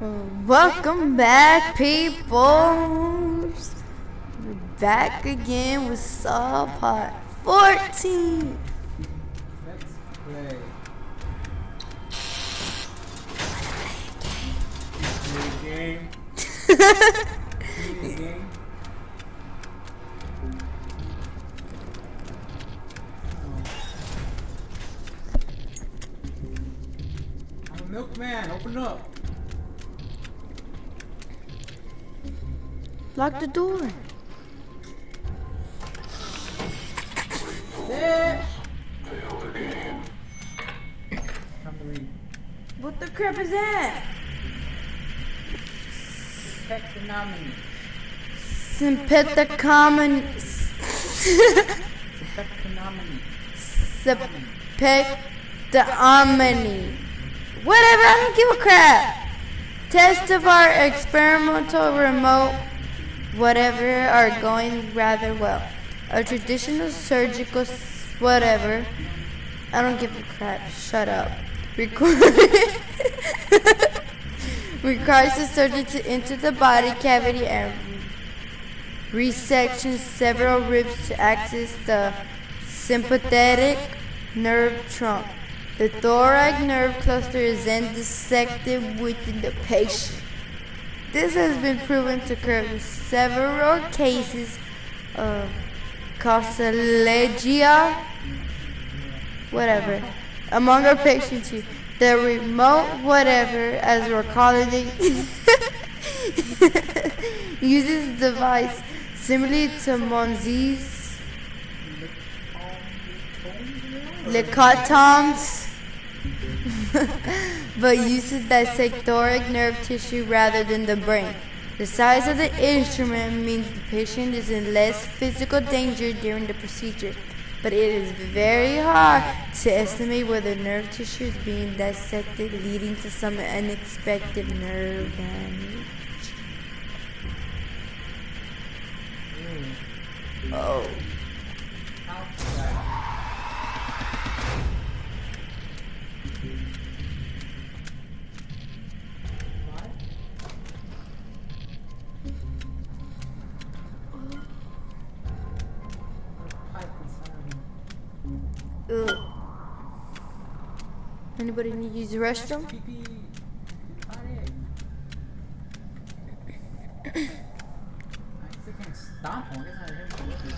Welcome back, people. We're back again with Saw Part 14. Let's play. Play game. Play game. Oh. I'm a milkman. Open up. Lock the door. What the crap is that? The nominee. Sympathicomony. Whatever, I don't give a crap. Tests of our experimental remote whatever are going rather well. A traditional surgical whatever. I don't give a crap. Shut up. Requires the surgeon to enter the body cavity and resection several ribs to access the sympathetic nerve trunk. The thoracic nerve cluster is then dissected within the patient. This has been proven to occur in several cases of coccygelia, whatever, among our patients the remote whatever, as we're calling it, uses a device similarly to Monzi's Lecotoms, but uses dissect thoracic nerve tissue rather than the brain. The size of the instrument means the patient is in less physical danger during the procedure, but it is very hard to estimate whether nerve tissue is being dissected, leading to some unexpected nerve damage. Oh. Anybody need to use the restroom? Pee pee. Inside it. I still can't stomp on it. I guess I hit it.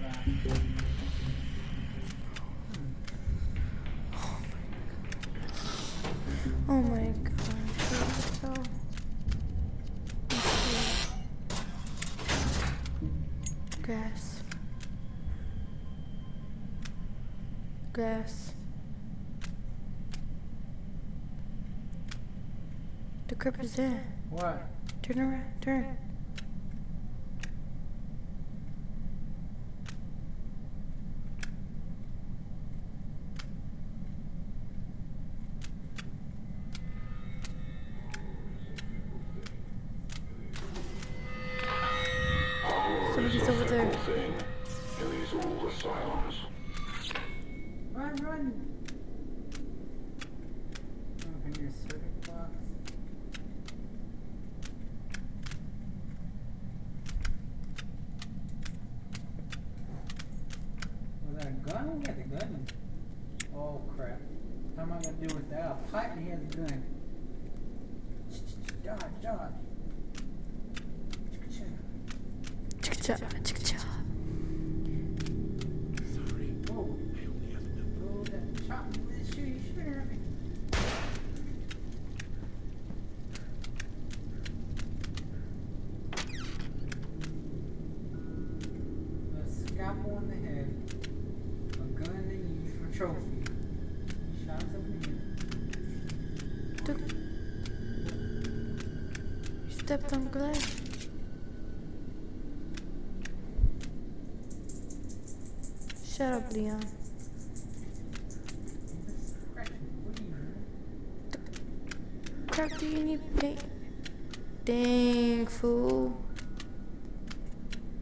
Right. Oh my god. So- Grass. Grass. What? Turn around. Turn. shut up, robię. Crap, do you need paint? Dang, fool.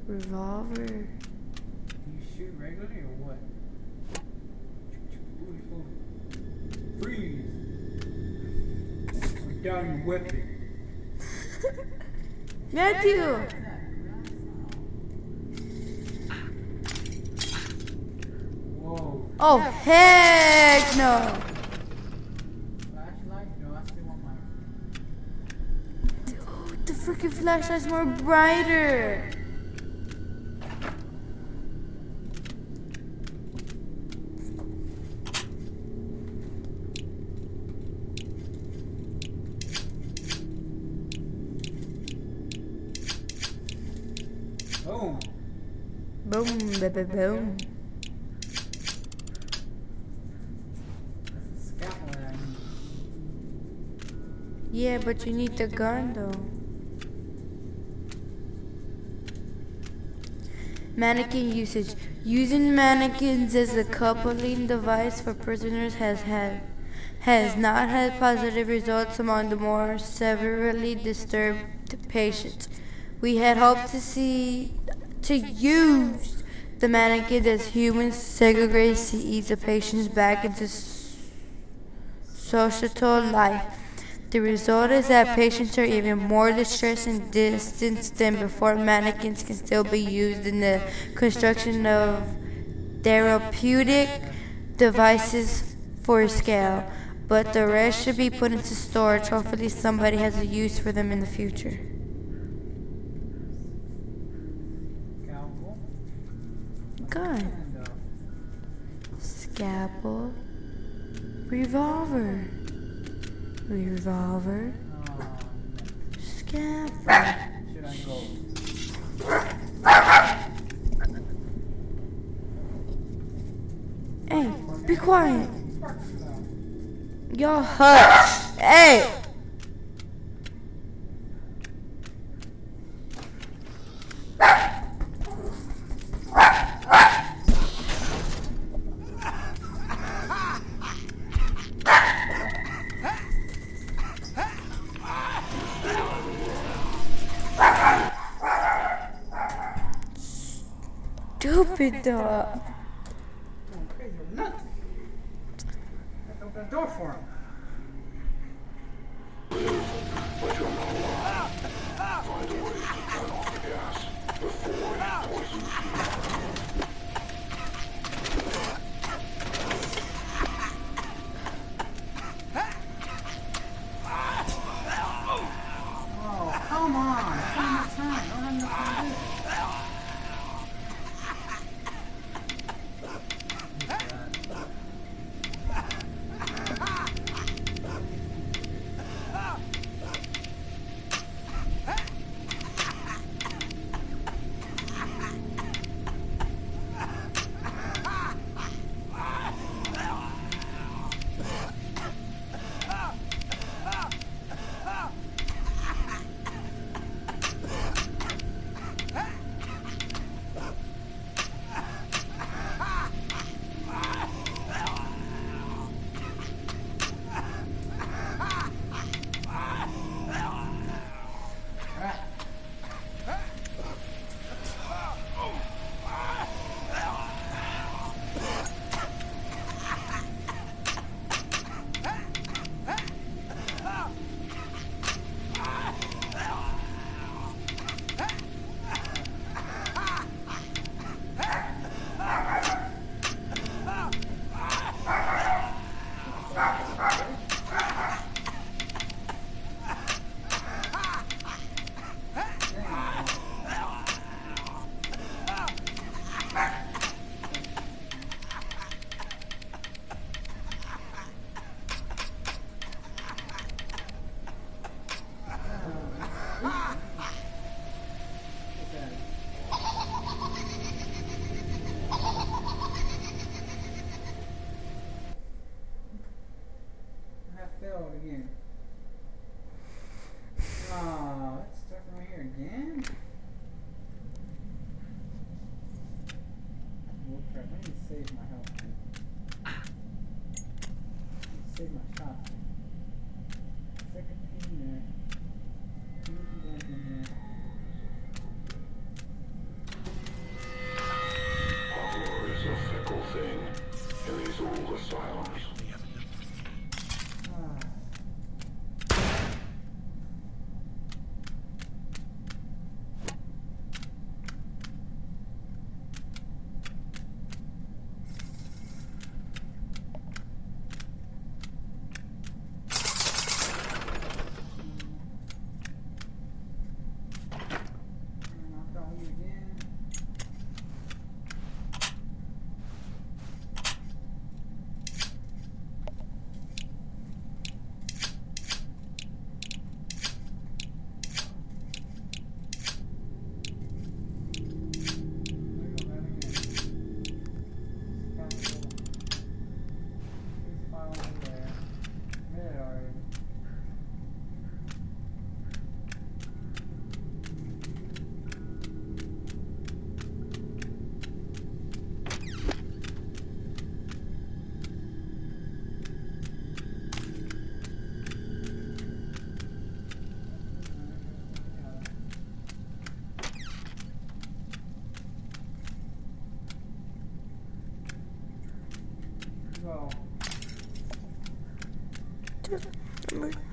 Revolver. Do you shoot regularly or what? Freeze! Put down your weapon. Matthew! Oh, heck no! Dude, the freaking flashlight's more brighter. Boom. Boom, baby, boom. Yeah, but you need the gun though. Mannequin usage. Using mannequins as a coupling device for prisoners has had has not had positive results among the more severely disturbed patients. We had hoped to see to use the mannequins as human segregates to ease the patients back into societal life. The result is that patients are even more distressed and distanced than before. Mannequins can still be used in the construction of therapeutic devices for scale, but the rest should be put into storage. Hopefully, somebody has a use for them in the future. Scalpel. Gun, scalpel, revolver, revolver, scalpel. Hey, be quiet. Y'all hush. Hey. My shot. Second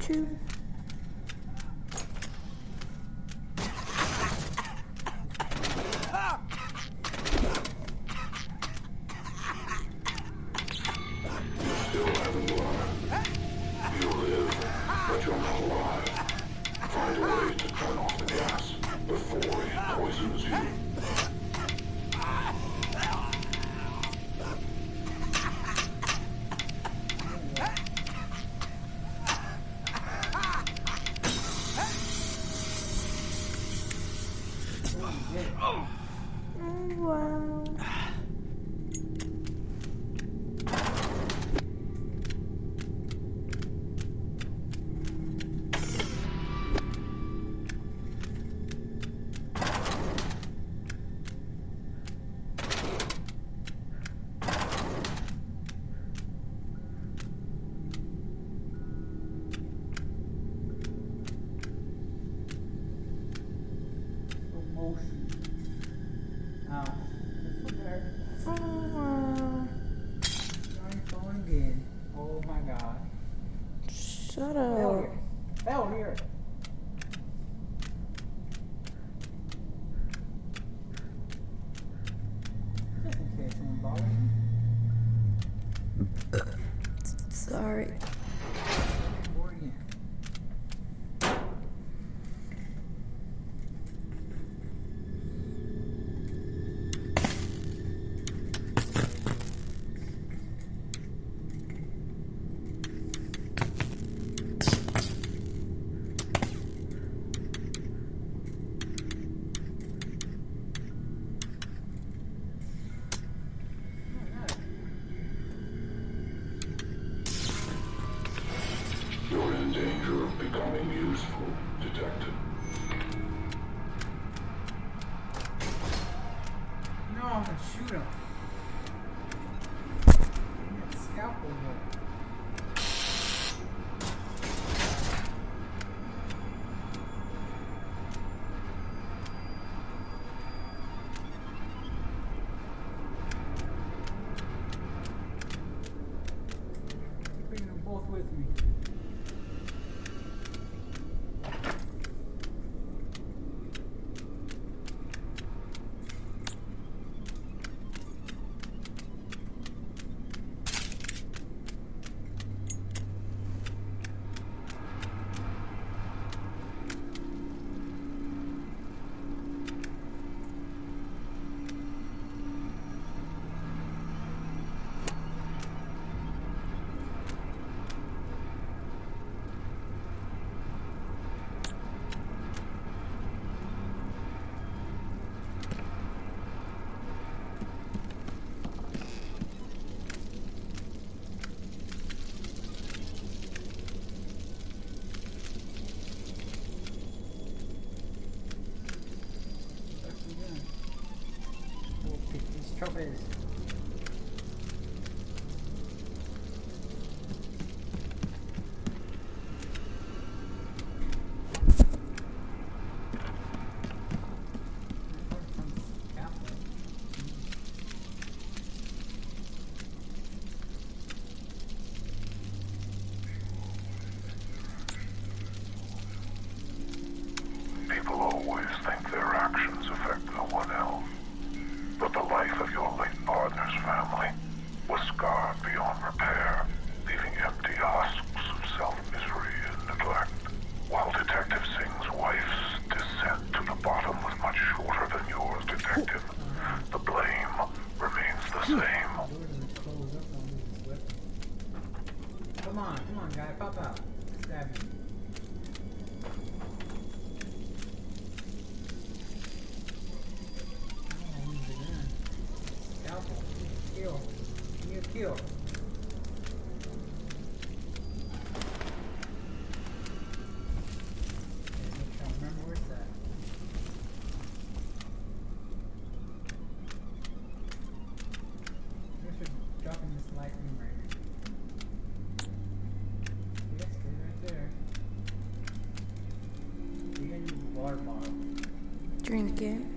too. Oh, wow. Down here. danger of becoming useful, detective. trophies. Drink.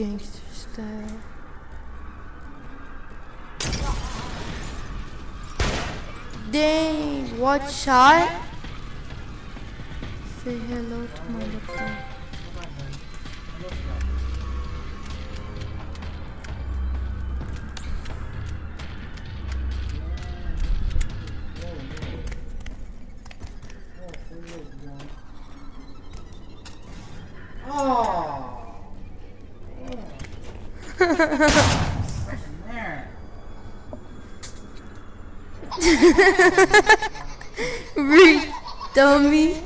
gangster style. Dang, what shot? Say hello to my Reach, dummy.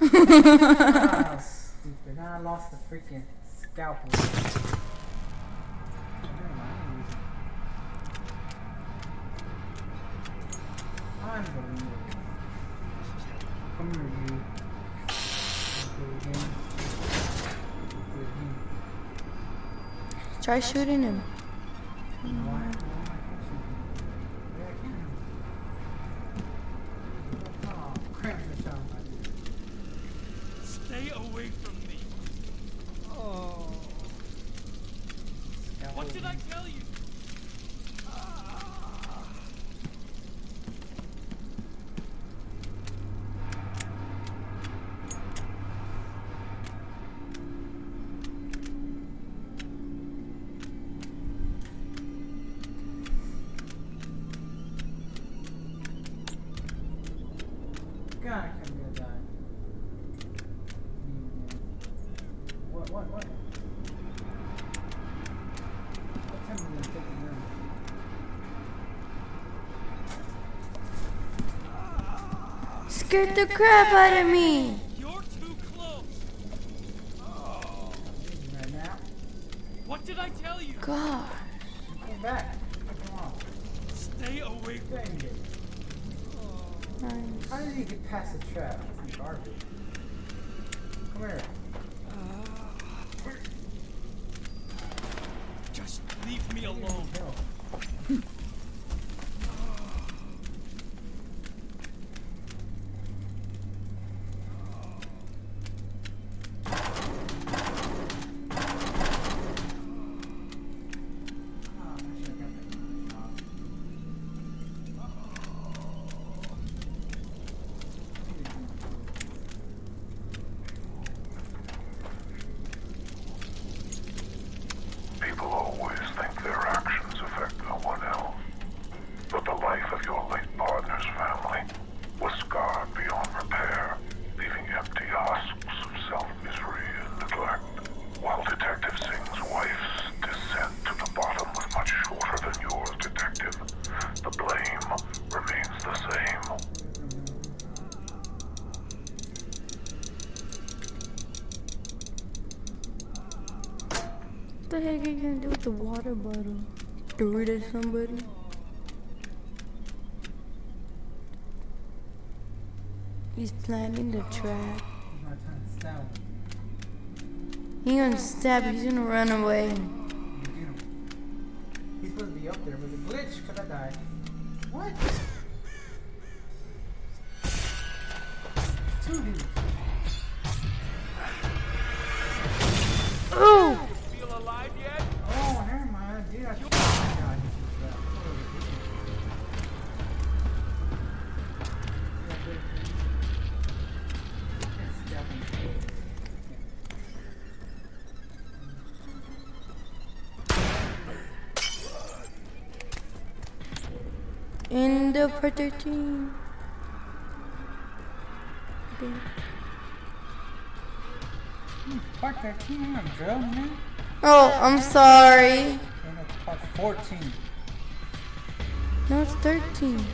ah, stupid. I lost the freaking scalpel. Try shooting him. Scared the crap out of me! the heck are you gonna do with the water bottle? Throw it at somebody? He's planning the trap. He's gonna stab, he's gonna run away. do part 13. Part 13 man. Oh, I'm sorry. Part 14. No, it's 13.